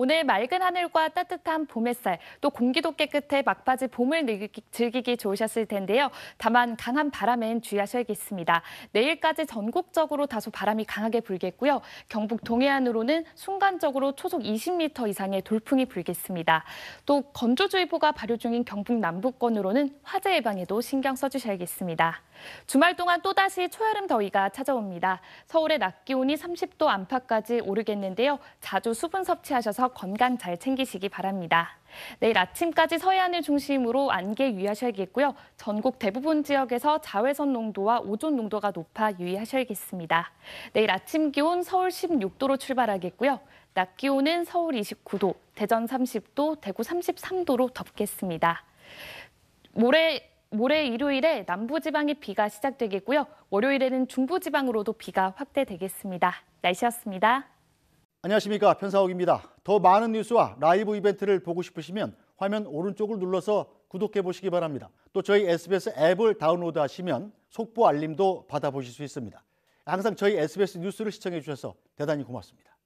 오늘 맑은 하늘과 따뜻한 봄 햇살, 또 공기도 깨끗해 막바지 봄을 즐기기, 좋으셨을 텐데요. 다만 강한 바람엔 주의하셔야겠습니다. 내일까지 전국적으로 다소 바람이 강하게 불겠고요. 경북 동해안으로는 순간적으로 초속 20m 이상의 돌풍이 불겠습니다. 또 건조주의보가 발효 중인 경북 남부권으로는 화재 예방에도 신경 써주셔야겠습니다. 주말 동안 또다시 초여름 더위가 찾아옵니다. 서울의 낮 기온이 30도 안팎까지 오르겠는데요. 자주 수분 섭취하 건강 잘 챙기시기 바랍니다. 내일 아침까지 서해안을 중심으로 안개 유의하셔야겠고요. 전국 대부분 지역에서 자외선 농도와 오존 농도가 높아 유의하셔야겠습니다. 내일 아침 기온 서울 16도로 출발하겠고요. 낮 기온은 서울 29도, 대전 30도, 대구 33도로 덥겠습니다. 모레 모레 일요일에 남부지방에 비가 시작되겠고요. 월요일에는 중부지방으로도 비가 확대되겠습니다. 날씨였습니다. 안녕하십니까 편사옥입니다. 더 많은 뉴스와 라이브 이벤트를 보고 싶으시면 화면 오른쪽을 눌러서 구독해 보시기 바랍니다. 또 저희 SBS 앱을 다운로드 하시면 속보 알림도 받아보실 수 있습니다. 항상 저희 SBS 뉴스를 시청해 주셔서 대단히 고맙습니다.